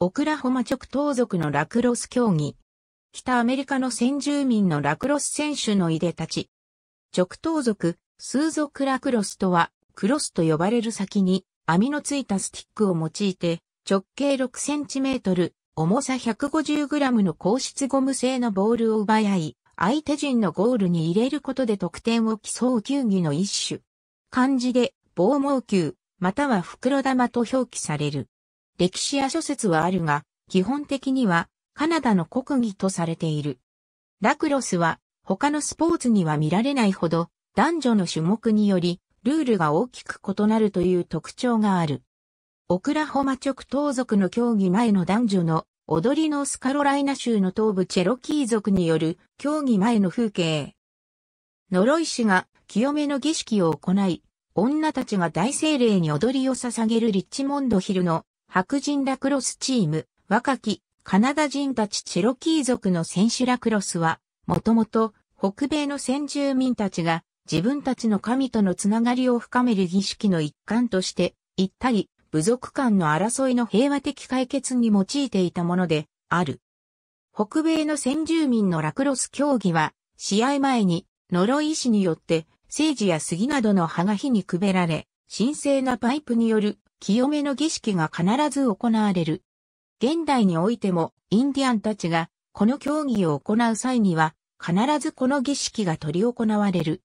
オクラホマ直東族のラクロス競技。北アメリカの先住民のラクロス選手のいでたち。直東族、スーゾクラクロスとは、クロスと呼ばれる先に網のついたスティックを用いて、直径6センチメートル、重さ150グラムの硬質ゴム製のボールを奪い合い、相手陣のゴールに入れることで得点を競う球技の一種。漢字で、棒毛球、または袋玉と表記される。歴史や諸説はあるが、基本的にはカナダの国技とされている。ラクロスは他のスポーツには見られないほど男女の種目によりルールが大きく異なるという特徴がある。オクラホマ直東族の競技前の男女の踊りのスカロライナ州の東部チェロキー族による競技前の風景。呪い師が清めの儀式を行い、女たちが大精霊に踊りを捧げるリッチモンドヒルの白人ラクロスチーム、若きカナダ人たちチェロキー族の選手ラクロスは、もともと北米の先住民たちが自分たちの神とのつながりを深める儀式の一環として、行ったり、部族間の争いの平和的解決に用いていたものである。北米の先住民のラクロス競技は、試合前に呪い師によって聖治や杉などの葉が火にくべられ、神聖なパイプによる清めの儀式が必ず行われる。現代においてもインディアンたちがこの競技を行う際には必ずこの儀式が取り行われる。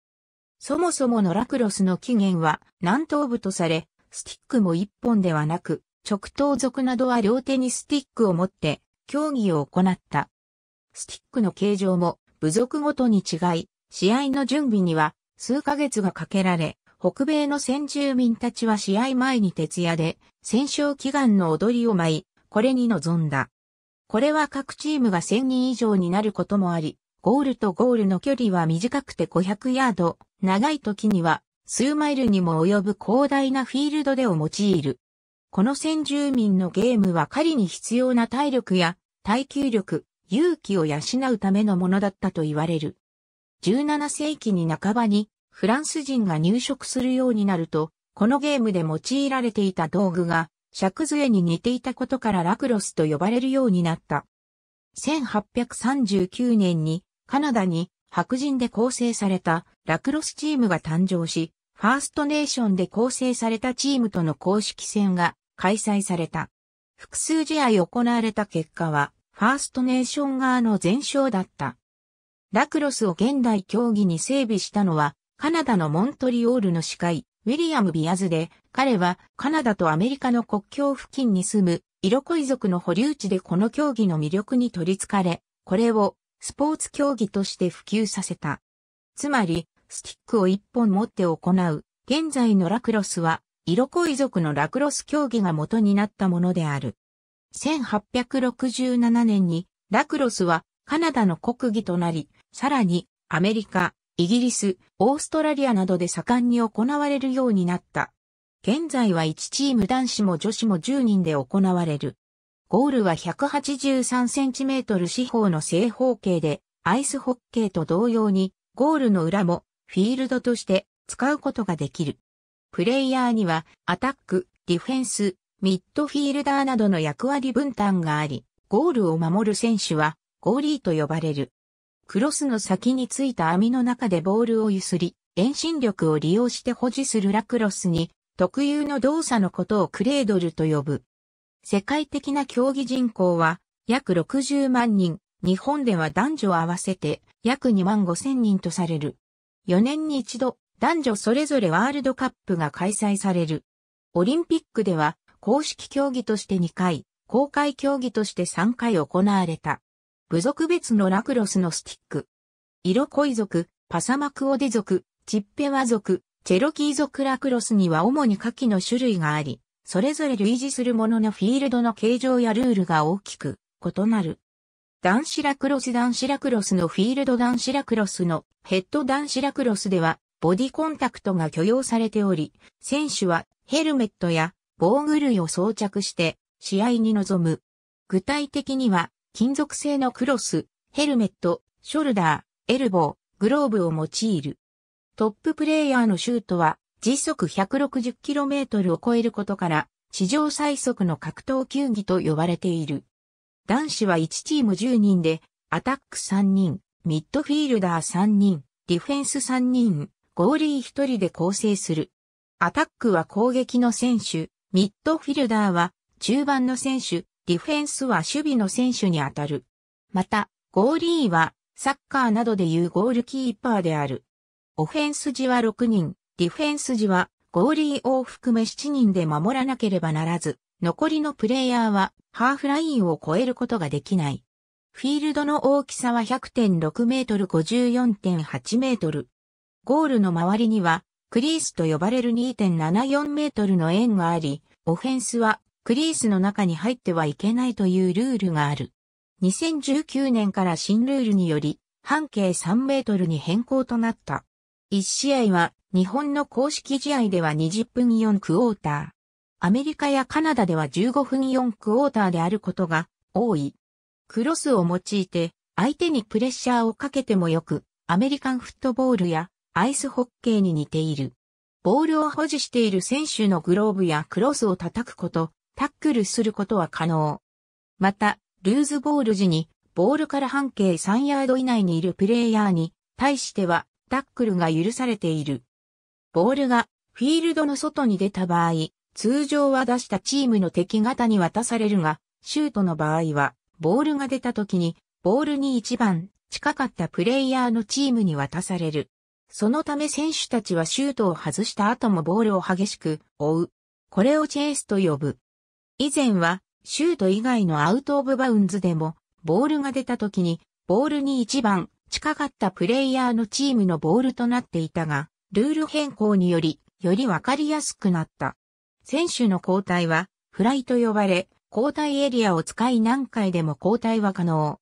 そもそものラクロスの起源は南東部とされ、スティックも一本ではなく、直頭族などは両手にスティックを持って競技を行った。スティックの形状も部族ごとに違い、試合の準備には数ヶ月がかけられ、北米の先住民たちは試合前に徹夜で戦勝祈願の踊りを舞い、これに臨んだ。これは各チームが1000人以上になることもあり、ゴールとゴールの距離は短くて500ヤード、長い時には数マイルにも及ぶ広大なフィールドでを用いる。この先住民のゲームは狩りに必要な体力や耐久力、勇気を養うためのものだったと言われる。17世紀に半ばにフランス人が入植するようになると、このゲームで用いられていた道具が尺杖に似ていたことからラクロスと呼ばれるようになった。1839年にカナダに白人で構成されたラクロスチームが誕生し、ファーストネーションで構成されたチームとの公式戦が開催された。複数試合行われた結果は、ファーストネーション側の全勝だった。ラクロスを現代競技に整備したのは、カナダのモントリオールの司会、ウィリアム・ビアズで、彼はカナダとアメリカの国境付近に住むイロコイ族の保留地でこの競技の魅力に取り憑かれ、これをスポーツ競技として普及させた。つまり、スティックを一本持って行う、現在のラクロスは、イロコイ族のラクロス競技が元になったものである。1867年に、ラクロスはカナダの国技となり、さらにアメリカ、イギリス、オーストラリアなどで盛んに行われるようになった。現在は1チーム男子も女子も10人で行われる。ゴールは183センチメートル四方の正方形で、アイスホッケーと同様に、ゴールの裏もフィールドとして使うことができる。プレイヤーにはアタック、ディフェンス、ミッドフィールダーなどの役割分担があり、ゴールを守る選手はゴーリーと呼ばれる。クロスの先についた網の中でボールを揺すり、遠心力を利用して保持するラクロスに特有の動作のことをクレードルと呼ぶ。世界的な競技人口は約60万人、日本では男女合わせて約2万5千人とされる。4年に一度男女それぞれワールドカップが開催される。オリンピックでは公式競技として2回、公開競技として3回行われた。部族別のラクロスのスティック。イロコイ族、パサマクオデ族、チッペワ族、チェロキー族ラクロスには主に下記の種類があり、それぞれ類似するもののフィールドの形状やルールが大きく異なる。男子ラクロス男子ラクロスのフィールド男子ラクロスのヘッド男子ラクロスではボディコンタクトが許容されており、選手はヘルメットや防具類を装着して試合に臨む。具体的には金属製のクロス、ヘルメット、ショルダー、エルボー、グローブを用いる。トッププレイヤーのシュートは時速 160km を超えることから、史上最速の格闘球技と呼ばれている。男子は1チーム10人で、アタック3人、ミッドフィールダー3人、ディフェンス3人、ゴーリー1人で構成する。アタックは攻撃の選手、ミッドフィルダーは中盤の選手、ディフェンスは守備の選手にあたる。また、ゴーリーはサッカーなどでいうゴールキーパーである。オフェンス時は6人、ディフェンス時はゴーリーを含め7人で守らなければならず、残りのプレイヤーはハーフラインを超えることができない。フィールドの大きさは100.6メートル54.8メートル。ゴールの周りにはクリースと呼ばれる2.74メートルの円があり、オフェンスはクリースの中に入ってはいけないというルールがある。2019年から新ルールにより、半径3メートルに変更となった。1試合は、日本の公式試合では20分4クォーター。アメリカやカナダでは15分4クォーターであることが多い。クロスを用いて、相手にプレッシャーをかけてもよく、アメリカンフットボールやアイスホッケーに似ている。ボールを保持している選手のグローブやクロスを叩くこと、タックルすることは可能。また、ルーズボール時に、ボールから半径3ヤード以内にいるプレイヤーに対してはタックルが許されている。ボールがフィールドの外に出た場合、通常は出したチームの敵方に渡されるが、シュートの場合は、ボールが出た時に、ボールに一番近かったプレイヤーのチームに渡される。そのため選手たちはシュートを外した後もボールを激しく追う。これをチェイスと呼ぶ。以前はシュート以外のアウトオブバウンズでも、ボールが出た時に、ボールに一番近かったプレイヤーのチームのボールとなっていたが、ルール変更により、よりわかりやすくなった。選手の交代は、フライと呼ばれ、交代エリアを使い何回でも交代は可能。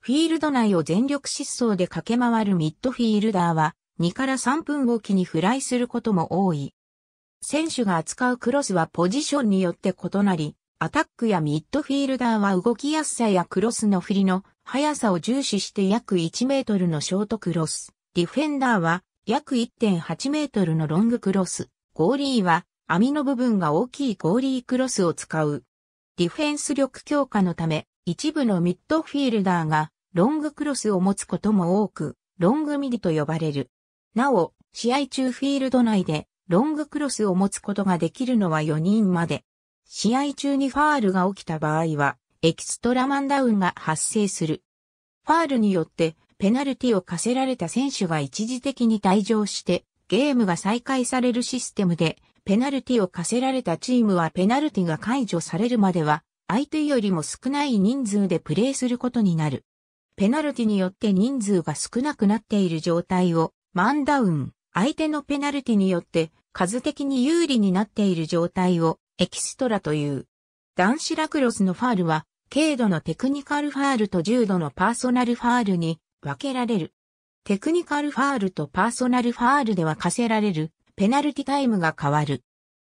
フィールド内を全力疾走で駆け回るミッドフィールダーは、2から3分おきにフライすることも多い。選手が扱うクロスはポジションによって異なり、アタックやミッドフィールダーは動きやすさやクロスの振りの速さを重視して約1メートルのショートクロス。ディフェンダーは約1.8メートルのロングクロス。ゴーリーは網の部分が大きいゴーリークロスを使う。ディフェンス力強化のため、一部のミッドフィールダーがロングクロスを持つことも多く、ロングミディと呼ばれる。なお、試合中フィールド内でロングクロスを持つことができるのは4人まで。試合中にファールが起きた場合は、エキストラマンダウンが発生する。ファールによってペナルティを課せられた選手が一時的に退場してゲームが再開されるシステムで、ペナルティを課せられたチームはペナルティが解除されるまでは、相手よりも少ない人数でプレーすることになる。ペナルティによって人数が少なくなっている状態を、マンダウン、相手のペナルティによって数的に有利になっている状態をエキストラという。男子ラクロスのファールは、軽度のテクニカルファールと重度のパーソナルファールに分けられる。テクニカルファールとパーソナルファールでは課せられるペナルティタイムが変わる。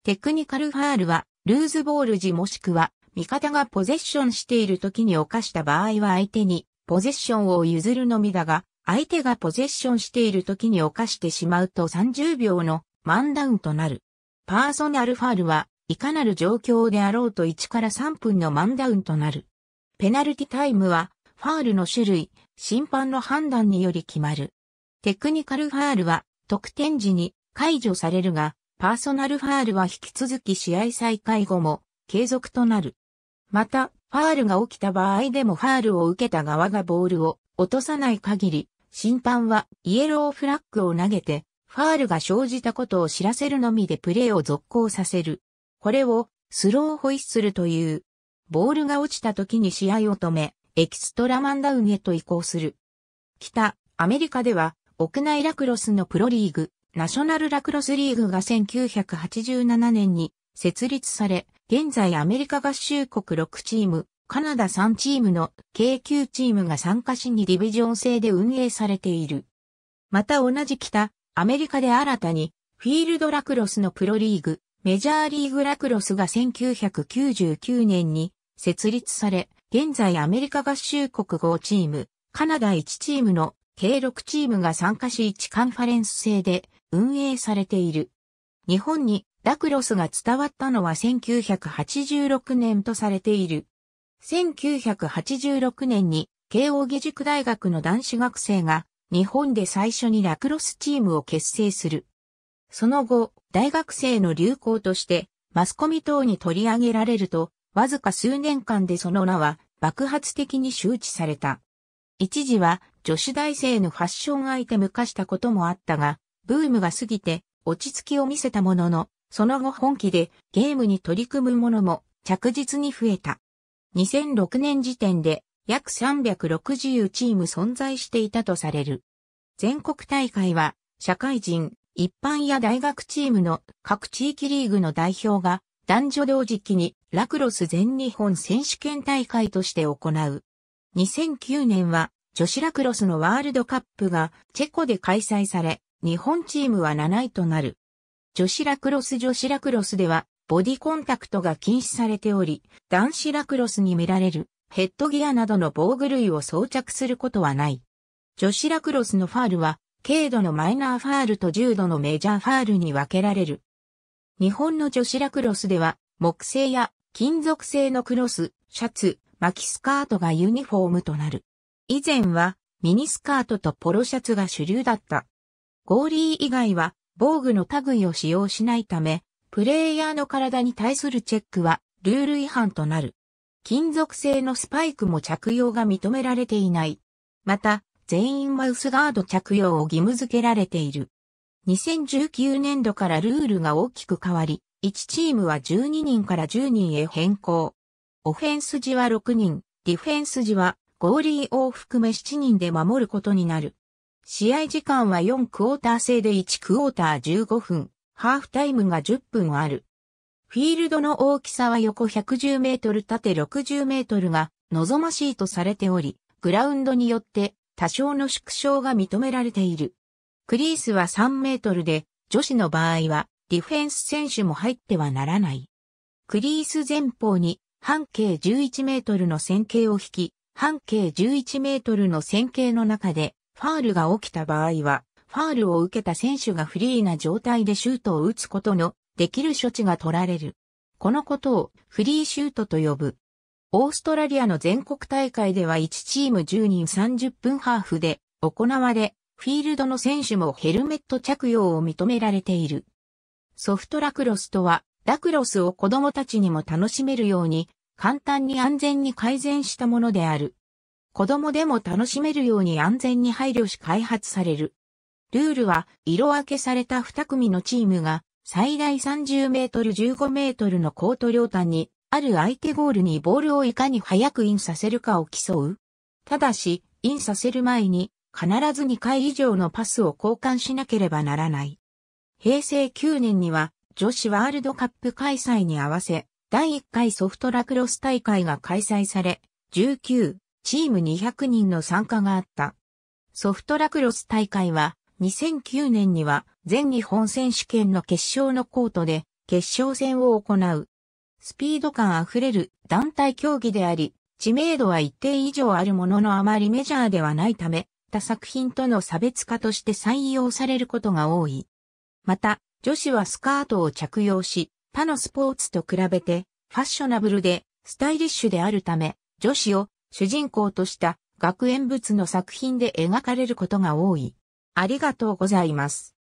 テクニカルファールはルーズボール時もしくは味方がポゼッションしている時に犯した場合は相手にポゼッションを譲るのみだが、相手がポゼッションしている時に犯してしまうと30秒のマンダウンとなる。パーソナルファールはいかなる状況であろうと1から3分のマンダウンとなる。ペナルティタイムは、ファールの種類、審判の判断により決まる。テクニカルファールは、得点時に解除されるが、パーソナルファールは引き続き試合再開後も継続となる。また、ファールが起きた場合でもファールを受けた側がボールを落とさない限り、審判はイエローフラッグを投げて、ファールが生じたことを知らせるのみでプレーを続行させる。これをスローホイッスルという。ボールが落ちた時に試合を止め、エキストラマンダウンへと移行する。北、アメリカでは、屋内ラクロスのプロリーグ、ナショナルラクロスリーグが1987年に設立され、現在アメリカ合衆国6チーム、カナダ3チームの計9チームが参加しにディビジョン制で運営されている。また同じ北、アメリカで新たに、フィールドラクロスのプロリーグ、メジャーリーグラクロスが1999年に設立され、現在アメリカ合衆国5チーム、カナダ1チームの計6チームが参加し1カンファレンス制で運営されている。日本にラクロスが伝わったのは1986年とされている。1986年に慶応義塾大学の男子学生が日本で最初にラクロスチームを結成する。その後、大学生の流行としてマスコミ等に取り上げられると、わずか数年間でその名は爆発的に周知された。一時は女子大生のファッションアイテム化したこともあったが、ブームが過ぎて落ち着きを見せたものの、その後本気でゲームに取り組むものも着実に増えた。2006年時点で約360チーム存在していたとされる。全国大会は社会人、一般や大学チームの各地域リーグの代表が男女同時期にラクロス全日本選手権大会として行う。2009年は女子ラクロスのワールドカップがチェコで開催され、日本チームは7位となる。女子ラクロス女子ラクロスでは、ボディコンタクトが禁止されており、男子ラクロスに見られるヘッドギアなどの防具類を装着することはない。女子ラクロスのファールは、軽度のマイナーファールと重度のメジャーファールに分けられる。日本の女子ラクロスでは、木製や金属製のクロス、シャツ、巻きスカートがユニフォームとなる。以前はミニスカートとポロシャツが主流だった。ゴーリー以外は防具の類を使用しないため、プレイヤーの体に対するチェックはルール違反となる。金属製のスパイクも着用が認められていない。また、全員マウスガード着用を義務付けられている。2019年度からルールが大きく変わり、1チームは12人から10人へ変更。オフェンス時は6人、ディフェンス時はゴーリーを含め7人で守ることになる。試合時間は4クォーター制で1クォーター15分、ハーフタイムが10分ある。フィールドの大きさは横110メートル縦60メートルが望ましいとされており、グラウンドによって多少の縮小が認められている。クリースは3メートルで、女子の場合はディフェンス選手も入ってはならない。クリース前方に半径11メートルの線形を引き、半径11メートルの線形の中でファールが起きた場合は、ファールを受けた選手がフリーな状態でシュートを打つことのできる処置が取られる。このことをフリーシュートと呼ぶ。オーストラリアの全国大会では1チーム10人30分ハーフで行われ、フィールドの選手もヘルメット着用を認められている。ソフトラクロスとは、ラクロスを子供たちにも楽しめるように簡単に安全に改善したものである。子供でも楽しめるように安全に配慮し開発される。ルールは色分けされた2組のチームが最大30メートル15メートルのコート両端にある相手ゴールにボールをいかに早くインさせるかを競う。ただし、インさせる前に必ず2回以上のパスを交換しなければならない。平成9年には女子ワールドカップ開催に合わせ第1回ソフトラクロス大会が開催され、19チーム200人の参加があった。ソフトラクロス大会は2009年には全日本選手権の決勝のコートで決勝戦を行う。スピード感あふれる団体競技であり、知名度は一定以上あるもののあまりメジャーではないため、他作品との差別化として採用されることが多い。また、女子はスカートを着用し、他のスポーツと比べてファッショナブルでスタイリッシュであるため、女子を主人公とした学園物の作品で描かれることが多い。ありがとうございます。